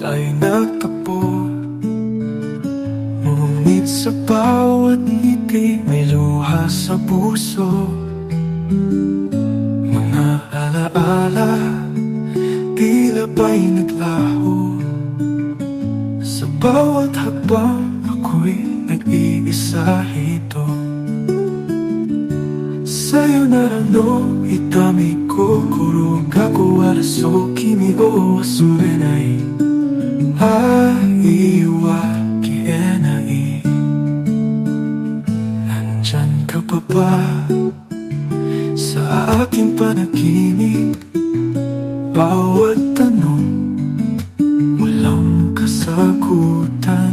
tayo nagtapo. Ngunit sa bawat ngiti may luha sa puso. Mga alaala tila ba'y naglaho? Sa bawat habang ako'y nag-iisa rito Sa'yo narano itami ko kuro Kako araso kimi o asurenai Ai wa kienai Nandyan ka pa ba? Sa aking panaginip Bawat tanong Walang kasagutan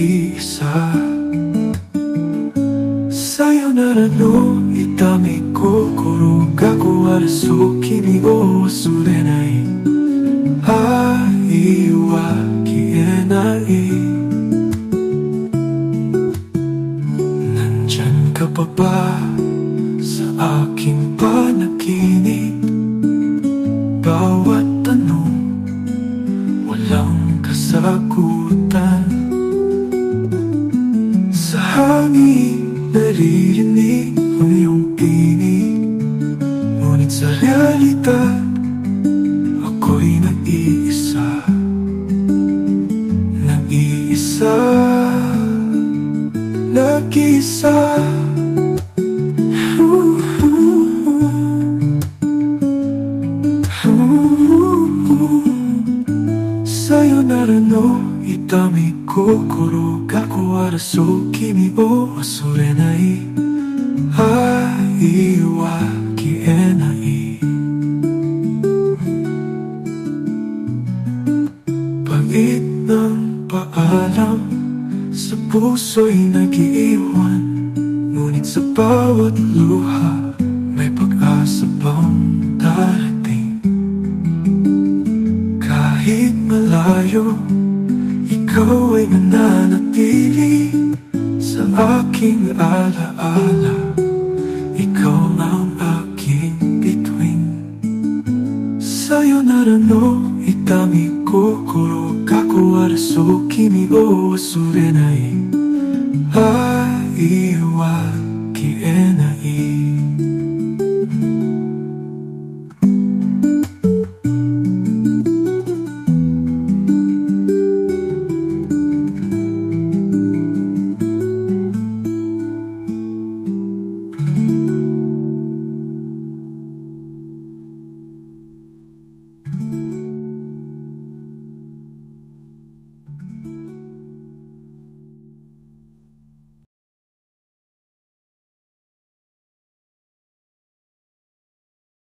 Nag-iisa Sa'yo narano itami ko Kuro gaku araso kimi o asurenai Ai wa kienai Nandyan ka pa ba sa panaginip hangin naririnig ang iyong tinig Ngunit sa realidad ako'y nag-iisa. Nag-iisa. Nag-iisa Sa'yo narano itami ko Kuro gaku araso kimi o asurenai Ai wa kienai Pangit ng paalam Sa puso'y nag-iiwan Ngunit sa bawat luha May pag-asa bang darating. Kahit Ikaw ay nananatili Sa aking alaala. Ikaw ang aking bituin. Sa'yo narano itami ko Kuro gaku araso kimi o asurenai Ai wa kienai